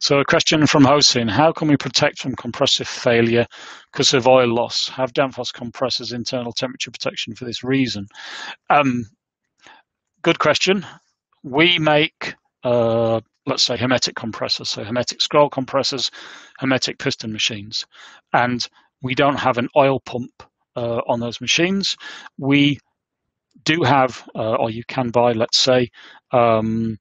So a question from Hosin, how can we protect from compressor failure because of oil loss? Have Danfoss compressors internal temperature protection for this reason? Um, good question. We make, uh, let's say, hermetic compressors, so hermetic scroll compressors, hermetic piston machines, and we don't have an oil pump uh, on those machines. We do have, uh, or you can buy, let's say, um,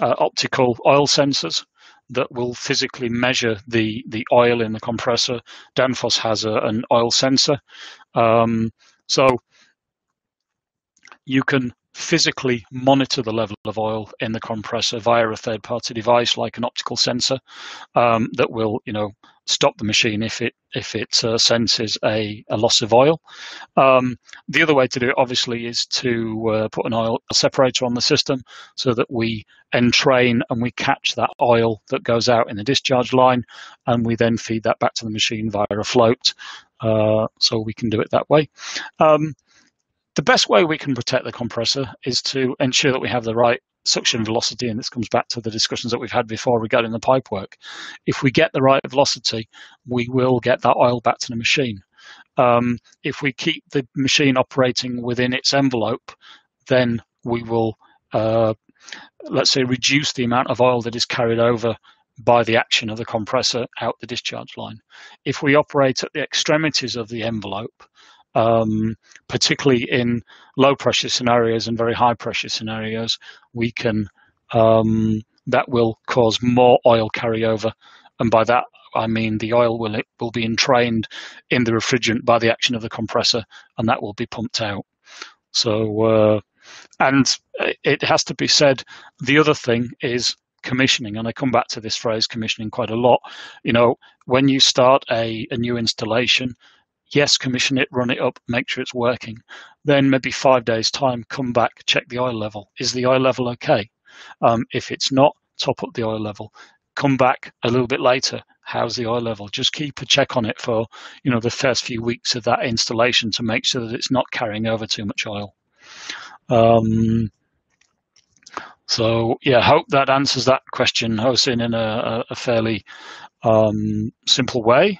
uh, optical oil sensors that will physically measure the the oil in the compressor. Danfoss has a, an oil sensor, um, so you can physically monitor the level of oil in the compressor via a third party device like an optical sensor um, that will you know stop the machine if it if it uh, senses a, a loss of oil. Um, the other way to do it obviously is to uh, put an oil separator on the system so that we entrain and we catch that oil that goes out in the discharge line and we then feed that back to the machine via a float uh, so we can do it that way. Um, the best way we can protect the compressor is to ensure that we have the right suction velocity, and this comes back to the discussions that we've had before regarding the pipe work. If we get the right velocity, we will get that oil back to the machine. Um, if we keep the machine operating within its envelope, then we will, uh, let's say, reduce the amount of oil that is carried over by the action of the compressor out the discharge line. If we operate at the extremities of the envelope, um, particularly in low pressure scenarios and very high pressure scenarios, we can um, that will cause more oil carryover, and by that I mean the oil will it will be entrained in the refrigerant by the action of the compressor, and that will be pumped out. So, uh, and it has to be said, the other thing is commissioning, and I come back to this phrase commissioning quite a lot. You know, when you start a, a new installation, yes, commission it, run it up, make sure it's working. Then maybe five days time, come back, check the oil level. Is the oil level okay? Um, if it's not, top up the oil level. Come back a little bit later. How's the oil level? Just keep a check on it for you know the first few weeks of that installation to make sure that it's not carrying over too much oil. Um, so yeah, hope that answers that question, Hosin, in a, a fairly um, simple way.